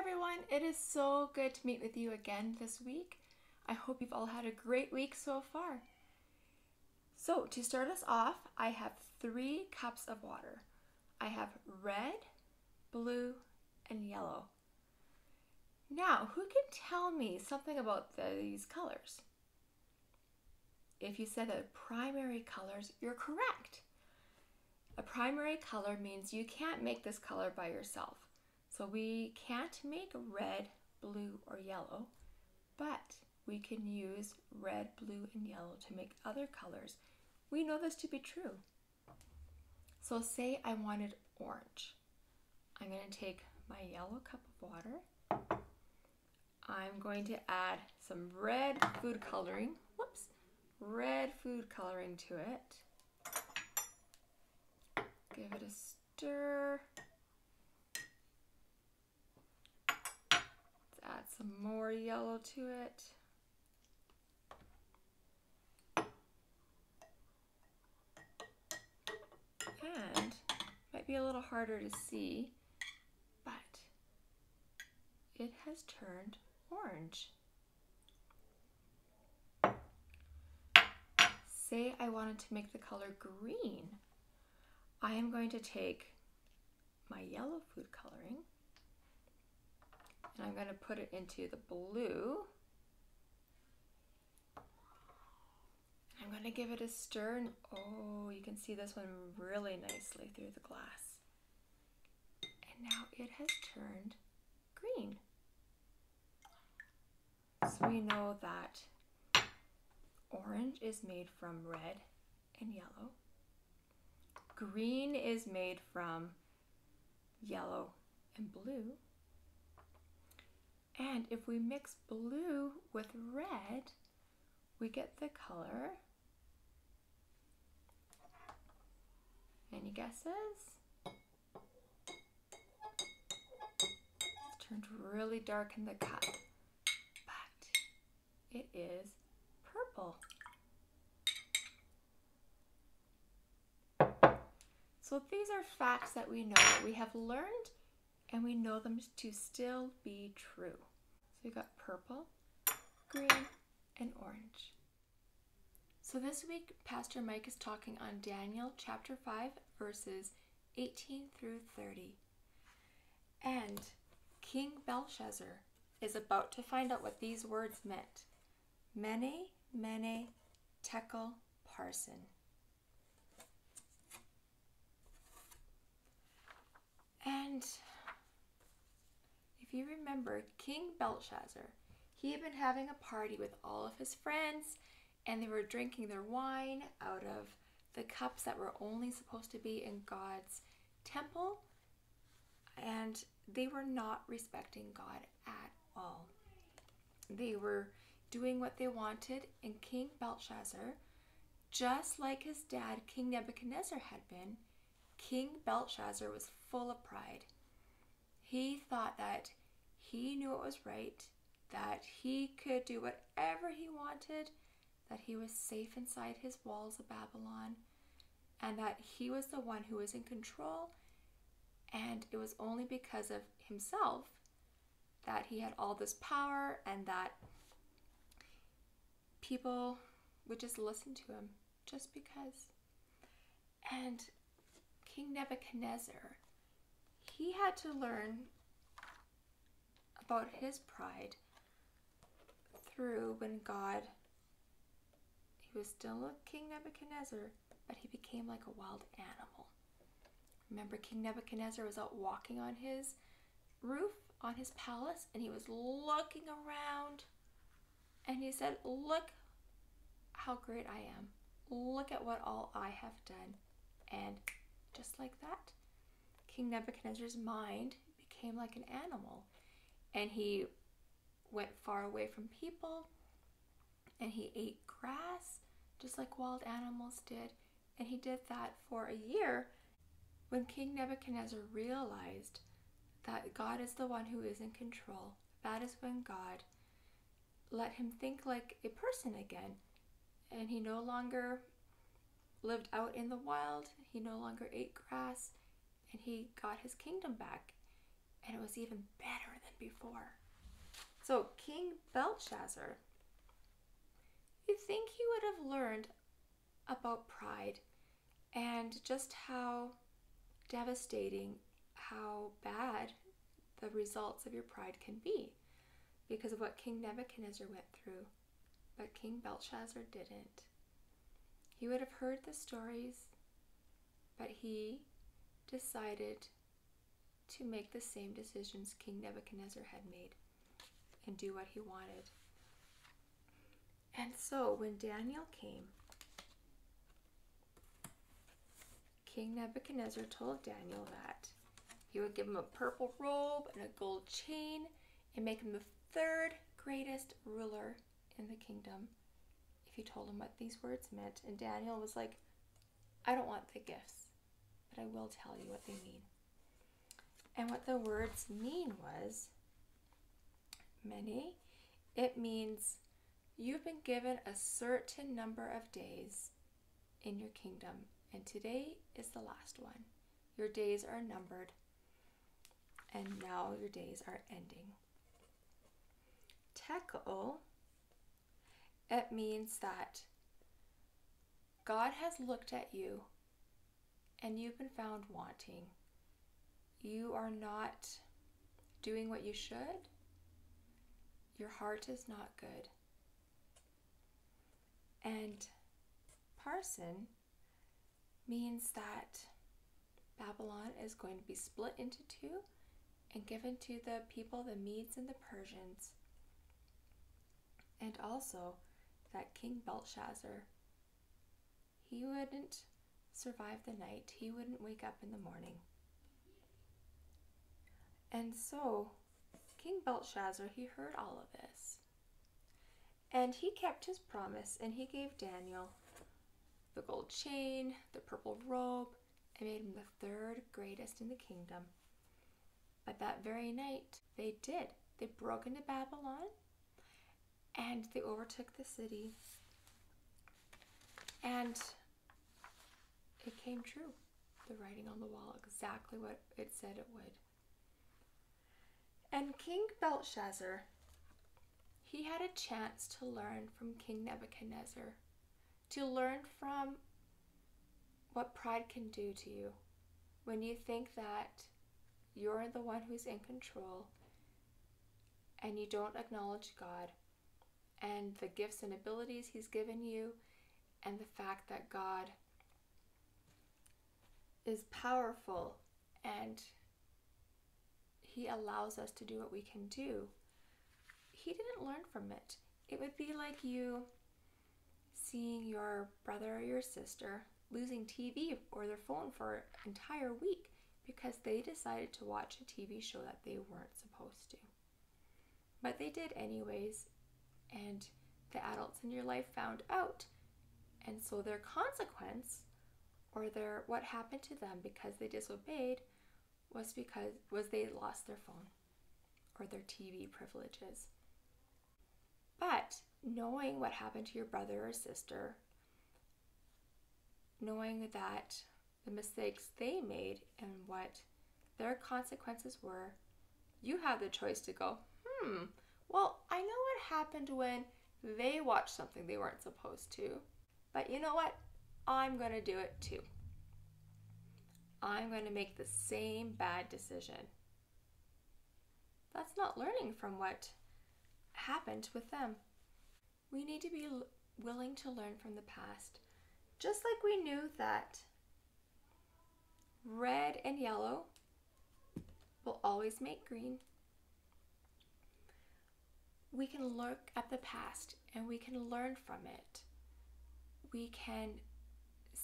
everyone. It is so good to meet with you again this week. I hope you've all had a great week so far. So, to start us off, I have three cups of water. I have red, blue, and yellow. Now, who can tell me something about these colors? If you said the primary colors, you're correct. A primary color means you can't make this color by yourself. So we can't make red, blue, or yellow, but we can use red, blue, and yellow to make other colors. We know this to be true. So say I wanted orange. I'm going to take my yellow cup of water. I'm going to add some red food coloring. Whoops. Red food coloring to it. Give it a stir. Add some more yellow to it. And might be a little harder to see, but it has turned orange. Say I wanted to make the color green. I am going to take my yellow food coloring and I'm going to put it into the blue. I'm going to give it a stir and oh, you can see this one really nicely through the glass. And now it has turned green. So we know that orange is made from red and yellow. Green is made from yellow and blue. And if we mix blue with red, we get the color. Any guesses? It's turned really dark in the cup, but it is purple. So these are facts that we know that we have learned and we know them to still be true. So we got purple, green, and orange. So this week, Pastor Mike is talking on Daniel chapter 5, verses 18 through 30. And King Belshazzar is about to find out what these words meant. Mene, mene, tekel, parsin. And if you remember, King Belshazzar, he had been having a party with all of his friends, and they were drinking their wine out of the cups that were only supposed to be in God's temple, and they were not respecting God at all. They were doing what they wanted, and King Belshazzar, just like his dad, King Nebuchadnezzar, had been, King Belshazzar was full of pride. He thought that he knew it was right, that he could do whatever he wanted, that he was safe inside his walls of Babylon, and that he was the one who was in control. And it was only because of himself that he had all this power and that people would just listen to him just because. And King Nebuchadnezzar, he had to learn about his pride through when God, he was still King Nebuchadnezzar, but he became like a wild animal. Remember, King Nebuchadnezzar was out walking on his roof, on his palace, and he was looking around and he said, Look how great I am. Look at what all I have done. And just like that, King Nebuchadnezzar's mind became like an animal and he went far away from people and he ate grass just like wild animals did. And he did that for a year when King Nebuchadnezzar realized that God is the one who is in control. That is when God let him think like a person again. And he no longer lived out in the wild, he no longer ate grass, and he got his kingdom back. and it was even better before. So, King Belshazzar, you think he would have learned about pride and just how devastating, how bad the results of your pride can be because of what King Nebuchadnezzar went through. But King Belshazzar didn't. He would have heard the stories, but he decided to make the same decisions King Nebuchadnezzar had made and do what he wanted. And so when Daniel came, King Nebuchadnezzar told Daniel that he would give him a purple robe and a gold chain and make him the third greatest ruler in the kingdom if he told him what these words meant. And Daniel was like, I don't want the gifts, but I will tell you what they mean. And what the words mean was Mene. It means you've been given a certain number of days in your kingdom, and today is the last one. Your days are numbered, and now your days are ending. Tekel, it means that God has looked at you and you've been found wanting. You are not doing what you should. Your heart is not good. And parsin means that Babylon is going to be split into two and given to the people, the Medes and the Persians. And also that King Belshazzar, he wouldn't survive the night, he wouldn't wake up in the morning. And so, King Belshazzar, he heard all of this. And he kept his promise and he gave Daniel the gold chain, the purple robe, and made him the third greatest in the kingdom. But that very night, they did. They broke into Babylon and they overtook the city. And it came true. The writing on the wall, exactly what it said it would. And King Belshazzar, he had a chance to learn from King Nebuchadnezzar, to learn from what pride can do to you. When you think that you're the one who's in control and you don't acknowledge God and the gifts and abilities He's given you, and the fact that God is powerful and He allows us to do what we can do. He didn't learn from it. It would be like you seeing your brother or your sister losing TV or their phone for an entire week because they decided to watch a TV show that they weren't supposed to. But they did anyways, and the adults in your life found out. And so their consequence or their what happened to them because they disobeyed was because was they lost their phone or their TV privileges. But knowing what happened to your brother or sister, knowing that the mistakes they made and what their consequences were, you have the choice to go, hmm, well, I know what happened when they watched something they weren't supposed to, but you know what? I'm going to do it too. I'm going to make the same bad decision. That's not learning from what happened with them. We need to be willing to learn from the past. Just like we knew that red and yellow will always make green, we can look at the past and we can learn from it. We can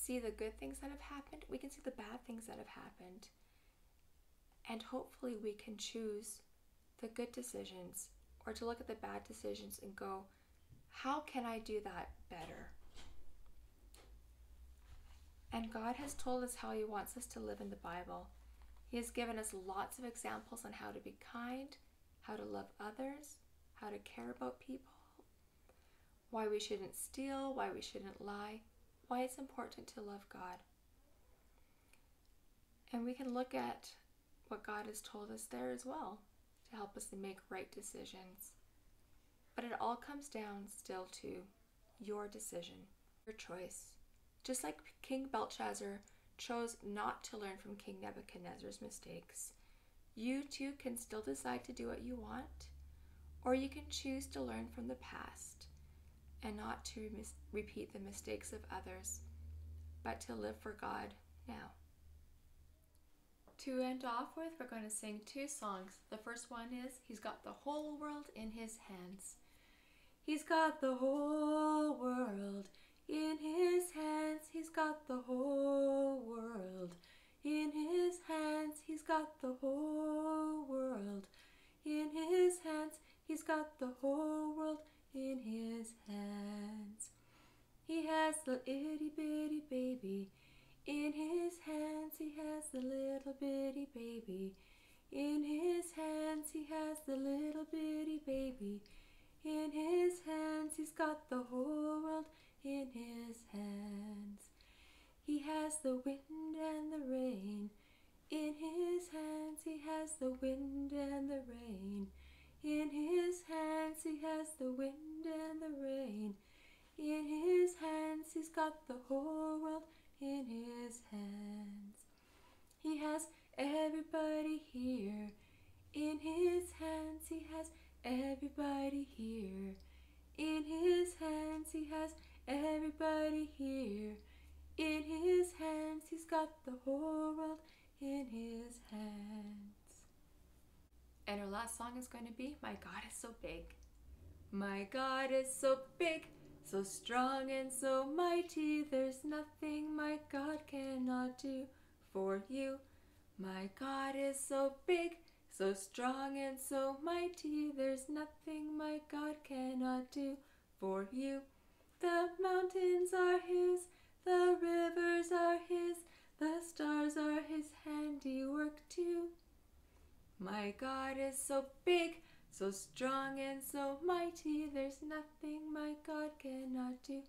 see the good things that have happened, we can see the bad things that have happened, and hopefully we can choose the good decisions or to look at the bad decisions and go, how can I do that better? And God has told us how He wants us to live in the Bible. He has given us lots of examples on how to be kind, how to love others, how to care about people, why we shouldn't steal, why we shouldn't lie, why it's important to love God. And we can look at what God has told us there as well to help us to make right decisions. But it all comes down still to your decision, your choice. Just like King Belshazzar chose not to learn from King Nebuchadnezzar's mistakes, you too can still decide to do what you want, or you can choose to learn from the past and not to mis- repeat the mistakes of others, but to live for God now. To end off with, we're going to sing two songs. The first one is He's Got the Whole World in His Hands. He's got the whole world in His hands. He's got the whole world in His hands. He's got the whole world in His hands. He's got the whole the itty bitty baby in his hands he has the little bitty baby. In his hands he has the little bitty baby. In his hands he's got the whole world in his hands. He has the wind and the rain. In his hands he has the wind and the rain. In his hands he has the wind and the rain. In his hands he's got the whole world in his hands. He has everybody here. In his hands he has everybody here. In his hands he has everybody here. In his hands he's got the whole world in his hands. And our last song is going to be My God is So Big. My God is so big. So strong and so mighty, there's nothing my God cannot do for you. My God is so big, so strong and so mighty, there's nothing my God cannot do for you. The mountains are His, the rivers are His, the stars are His handiwork too. My God is so big, so strong and so mighty, there's nothing my God cannot do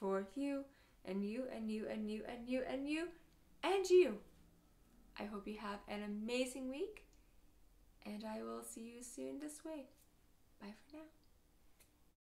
for you and you and you and you and you and you and you. I hope you have an amazing week and I will see you soon this way. Bye for now.